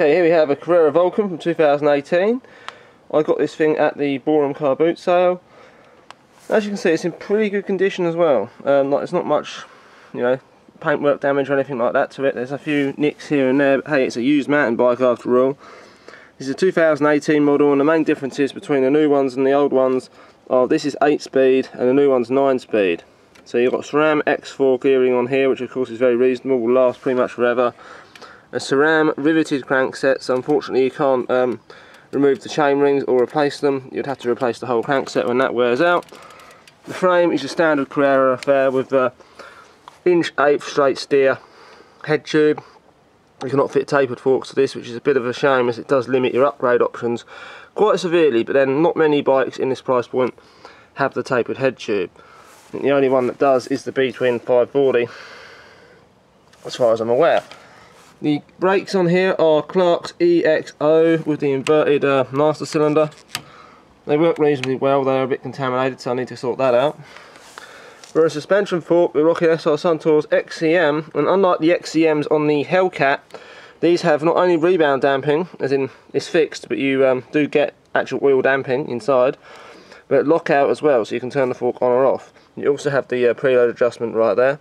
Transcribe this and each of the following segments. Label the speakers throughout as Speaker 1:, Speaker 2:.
Speaker 1: Okay, here we have a Carrera Vulcan from 2018. I got this thing at the Boreham Car Boot Sale. As you can see, it's in pretty good condition as well. Um, like, it's not much, you know, paintwork damage or anything like that to it. There's a few nicks here and there, but hey, it's a used mountain bike after all. This is a 2018 model, and the main differences between the new ones and the old ones are this is 8 speed and the new one's 9 speed. So you've got SRAM X4 gearing on here, which of course is very reasonable, will last pretty much forever a SRAM riveted crankset so unfortunately you can't um, remove the chain rings or replace them. You'd have to replace the whole crankset when that wears out. The frame is your standard Carrera affair with inch 8 straight steer head tube. You cannot fit tapered forks to this which is a bit of a shame as it does limit your upgrade options quite severely but then not many bikes in this price point have the tapered head tube. The only one that does is the B-Twin 540 as far as I'm aware the brakes on here are Clark's EXO with the inverted uh, master cylinder. They work reasonably well, they're a bit contaminated so I need to sort that out. For a suspension fork, we're rocking SR Suntour's XCM, and unlike the XCMs on the Hellcat, these have not only rebound damping, as in it's fixed, but you um, do get actual oil damping inside, but lockout as well, so you can turn the fork on or off. You also have the uh, preload adjustment right there.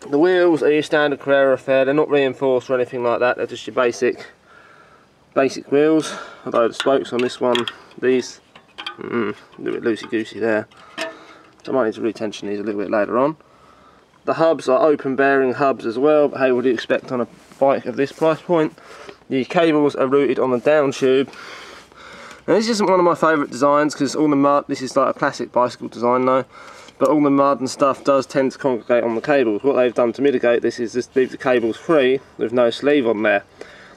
Speaker 1: The wheels are your standard Carrera affair, they're not reinforced or anything like that, they're just your basic basic wheels, although the spokes on this one, these, mm, a little bit loosey-goosey there. So I might need to retension these a little bit later on. The hubs are open bearing hubs as well, but hey, what do you expect on a bike of this price point? The cables are routed on the down tube. Now this isn't one of my favourite designs because all the mud, this is like a classic bicycle design though but all the mud and stuff does tend to congregate on the cables. What they've done to mitigate this is just leave the cables free with no sleeve on there.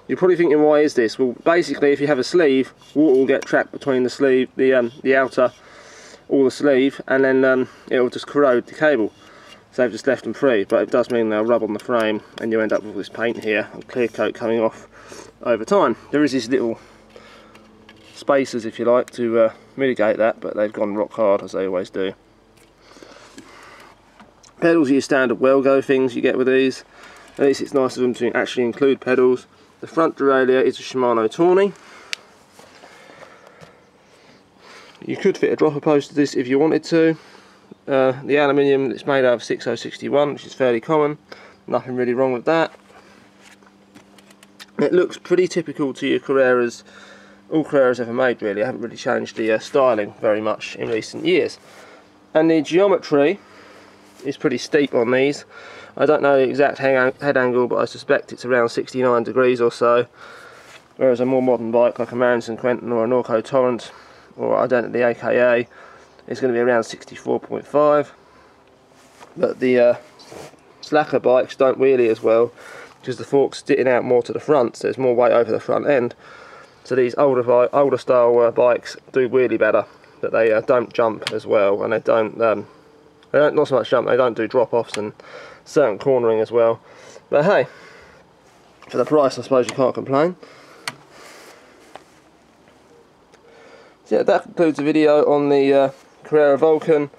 Speaker 1: You're probably thinking, why is this? Well, basically, if you have a sleeve, water will get trapped between the sleeve, the um, the outer, or the sleeve, and then um, it will just corrode the cable. So they've just left them free, but it does mean they'll rub on the frame, and you end up with this paint here and clear coat coming off over time. There is these little spacers, if you like, to uh, mitigate that, but they've gone rock hard as they always do. Pedals are your standard Wellgo things you get with these. At least it's nice of them to actually include pedals. The front derailleur is a Shimano Tourney. You could fit a dropper post to this if you wanted to. Uh, the aluminium it's made out of 6061 which is fairly common. Nothing really wrong with that. It looks pretty typical to your Carreras, all Carreras ever made really. I haven't really changed the uh, styling very much in recent years. And the geometry is pretty steep on these. I don't know the exact head angle, but I suspect it's around 69 degrees or so. Whereas a more modern bike like a Marin Quentin or a Norco Torrent or Identiti AKA is going to be around 64.5. But the uh, slacker bikes don't wheelie as well because the fork's sitting out more to the front, so there's more weight over the front end. So these older older style uh, bikes do wheelie better, but they uh, don't jump as well, and they don't um, don't, not so much jump, they don't do drop-offs and certain cornering as well. But hey, for the price I suppose you can't complain. So yeah, that concludes the video on the uh, Carrera Vulcan.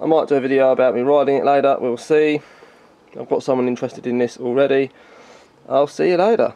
Speaker 1: I might do a video about me riding it later, we'll see. I've got someone interested in this already. I'll see you later.